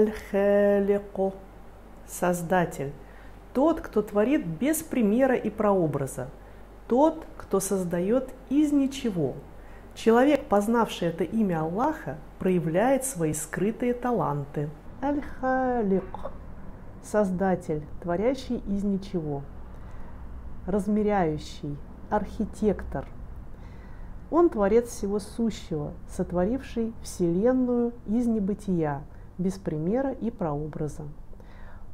Аль-Халико – Создатель. Тот, кто творит без примера и прообраза. Тот, кто создает из ничего. Человек, познавший это имя Аллаха, проявляет свои скрытые таланты. Аль-Халик – Создатель, творящий из ничего. Размеряющий, архитектор – он творец всего сущего, сотворивший Вселенную из небытия, без примера и прообраза.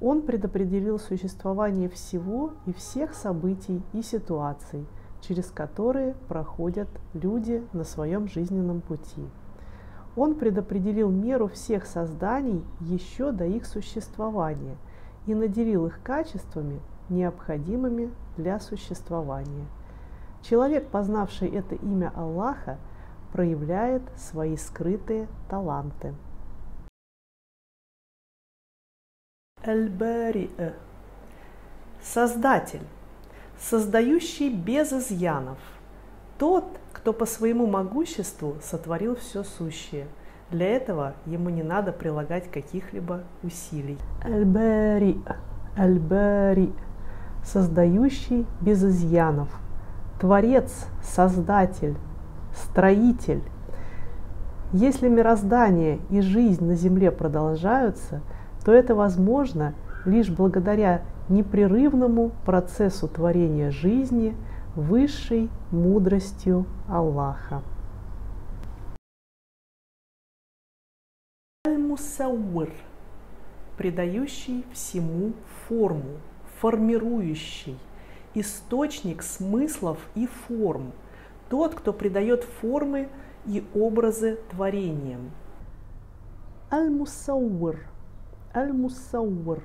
Он предопределил существование всего и всех событий и ситуаций, через которые проходят люди на своем жизненном пути. Он предопределил меру всех созданий еще до их существования и наделил их качествами, необходимыми для существования – Человек, познавший это имя Аллаха, проявляет свои скрытые таланты. Аль-Бари Создатель, создающий без изъянов, тот, кто по своему могуществу сотворил все сущее. Для этого ему не надо прилагать каких-либо усилий. Аль-Бари, Аль-Бари, создающий без изъянов – Творец, Создатель, Строитель. Если мироздание и жизнь на Земле продолжаются, то это возможно лишь благодаря непрерывному процессу творения жизни высшей мудростью Аллаха. Аль-Мусаур, придающий всему форму, формирующий, источник смыслов и форм, тот, кто придает формы и образы творениям. Аль-Мусаур, Аль-Мусаур,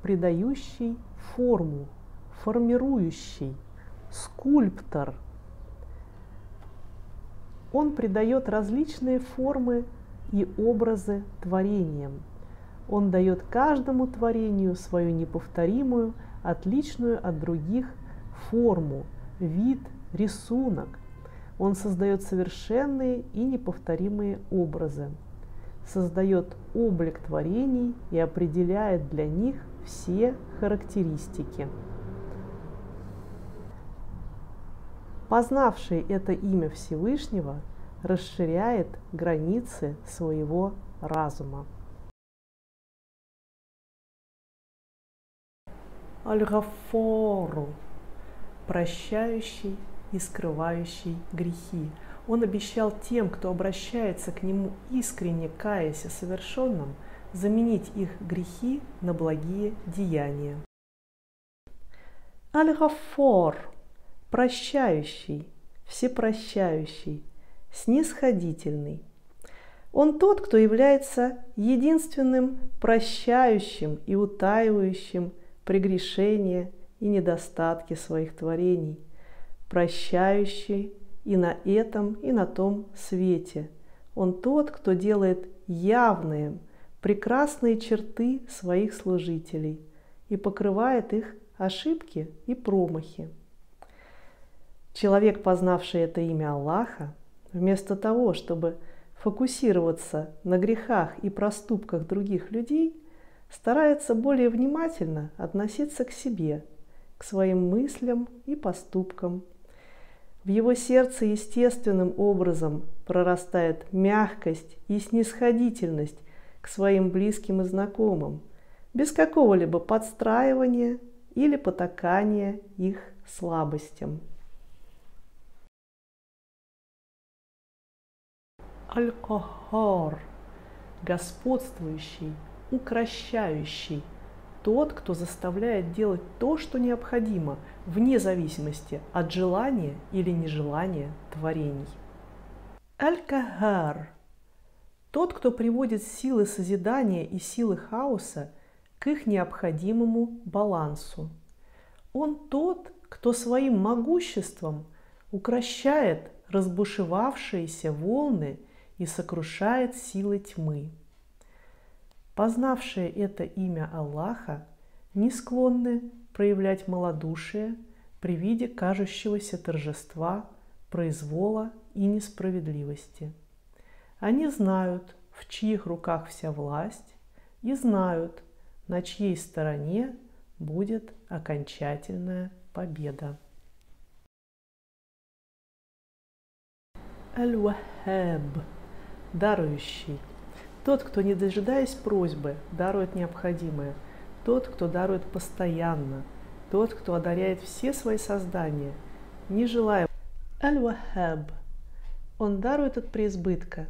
придающий форму, формирующий, скульптор. Он придает различные формы и образы творениям. Он дает каждому творению свою неповторимую, отличную от других форму, вид, рисунок. Он создает совершенные и неповторимые образы, создает облик творений и определяет для них все характеристики. Познавший это имя Всевышнего расширяет границы своего разума. Аль-Гафору, прощающий и скрывающий грехи. Он обещал тем, кто обращается к Нему искренне каясь о совершенном, заменить их грехи на благие деяния. Аль-Гафор, прощающий, всепрощающий, снисходительный. Он тот, кто является единственным прощающим и утаивающим – прегрешения и недостатки своих творений, прощающий и на этом, и на том свете. Он тот, кто делает явные, прекрасные черты своих служителей и покрывает их ошибки и промахи. Человек, познавший это имя Аллаха, вместо того, чтобы фокусироваться на грехах и проступках других людей – старается более внимательно относиться к себе, к своим мыслям и поступкам. В его сердце естественным образом прорастает мягкость и снисходительность к своим близким и знакомым, без какого-либо подстраивания или потакания их слабостям. Аль-Кахар, господствующий, укращающий, тот, кто заставляет делать то, что необходимо, вне зависимости от желания или нежелания творений. Аль-Кагар – тот, кто приводит силы созидания и силы хаоса к их необходимому балансу. Он тот, кто своим могуществом укращает разбушевавшиеся волны и сокрушает силы тьмы – познавшие это имя Аллаха, не склонны проявлять малодушие при виде кажущегося торжества, произвола и несправедливости. Они знают, в чьих руках вся власть и знают, на чьей стороне будет окончательная победа. Аль-Вахаб – дарующий. Тот, кто, не дожидаясь просьбы, дарует необходимое. Тот, кто дарует постоянно. Тот, кто одаряет все свои создания, не желая. Аль-Вахаб – он дарует от преизбытка,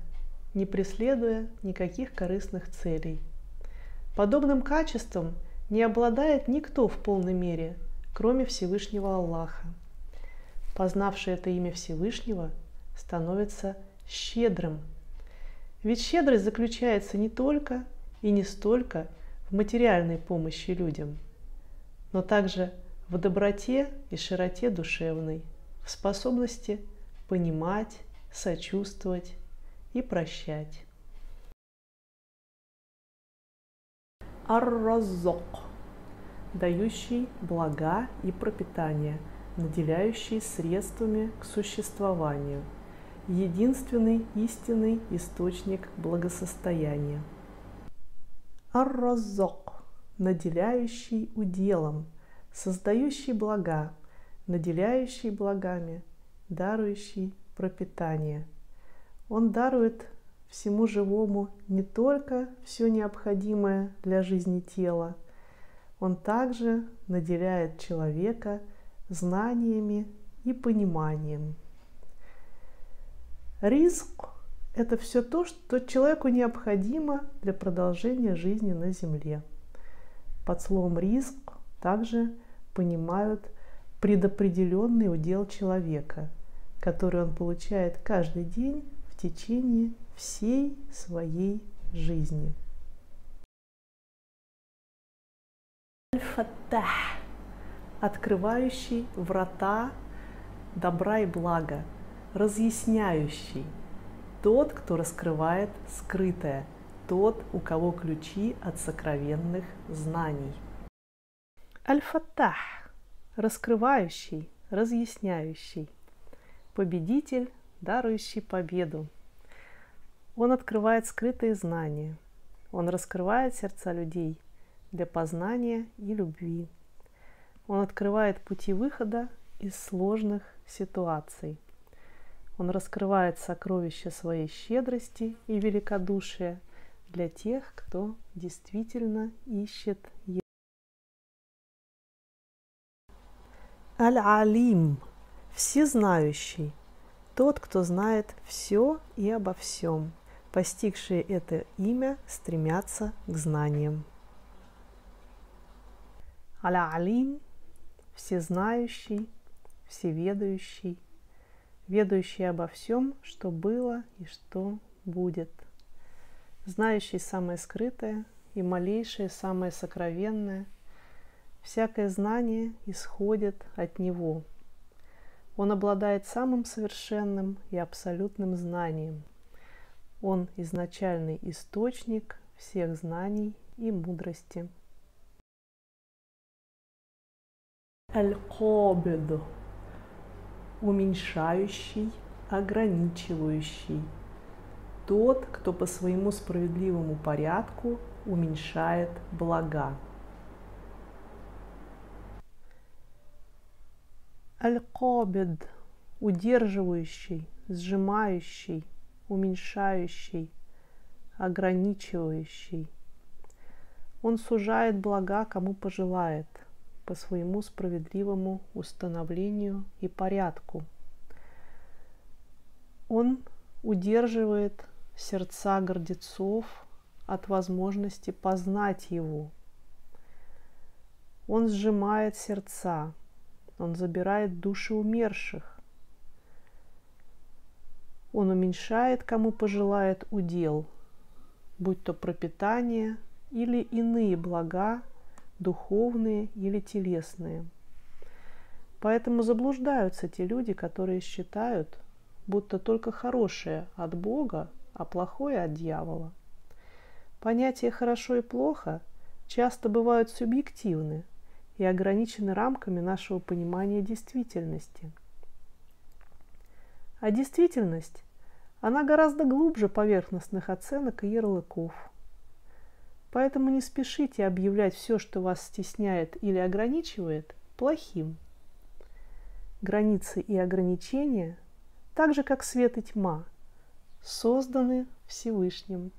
не преследуя никаких корыстных целей. Подобным качеством не обладает никто в полной мере, кроме Всевышнего Аллаха. Познавший это имя Всевышнего – становится щедрым. Ведь щедрость заключается не только и не столько в материальной помощи людям, но также в доброте и широте душевной, в способности понимать, сочувствовать и прощать. Ар-Разок – дающий блага и пропитание, наделяющий средствами к существованию – единственный истинный источник благосостояния. Ар-Разок – наделяющий уделом, создающий блага, наделяющий благами, дарующий пропитание. Он дарует всему живому не только все необходимое для жизни тела, он также наделяет человека знаниями и пониманием. Риск – это все то, что человеку необходимо для продолжения жизни на Земле. Под словом риск также понимают предопределенный удел человека, который он получает каждый день в течение всей своей жизни. Аль-Фаттах – открывающий врата добра и блага, разъясняющий, тот, кто раскрывает скрытое, тот, у кого ключи от сокровенных знаний. Аль-Фаттах – раскрывающий, разъясняющий, победитель, дарующий победу. Он открывает скрытые знания, он раскрывает сердца людей для познания и любви. Он открывает пути выхода из сложных ситуаций. Он раскрывает сокровища своей щедрости и великодушия для тех, кто действительно ищет его. Аль-Алим – всезнающий, тот, кто знает все и обо всем. Постигшие это имя стремятся к знаниям. Аль-Алим – всезнающий, всеведающий, ведающий обо всем, что было и что будет, знающий самое скрытое и малейшее самое сокровенное. Всякое знание исходит от Него. Он обладает самым совершенным и абсолютным знанием. Он изначальный источник всех знаний и мудрости. Аль-Кобеду уменьшающий, ограничивающий. Тот, кто по своему справедливому порядку уменьшает блага. Аль-Кобед – удерживающий, сжимающий, уменьшающий, ограничивающий. Он сужает блага, кому пожелает – по своему справедливому установлению и порядку. Он удерживает сердца гордецов от возможности познать его. Он сжимает сердца, он забирает души умерших. Он уменьшает, кому пожелает, удел, будь то пропитание или иные блага, духовные или телесные. Поэтому заблуждаются те люди, которые считают, будто только хорошее от Бога, а плохое от дьявола. Понятия «хорошо» и «плохо» часто бывают субъективны и ограничены рамками нашего понимания действительности. А действительность, она гораздо глубже поверхностных оценок и ярлыков – Поэтому не спешите объявлять все, что вас стесняет или ограничивает, плохим. Границы и ограничения, так же как свет и тьма, созданы Всевышним.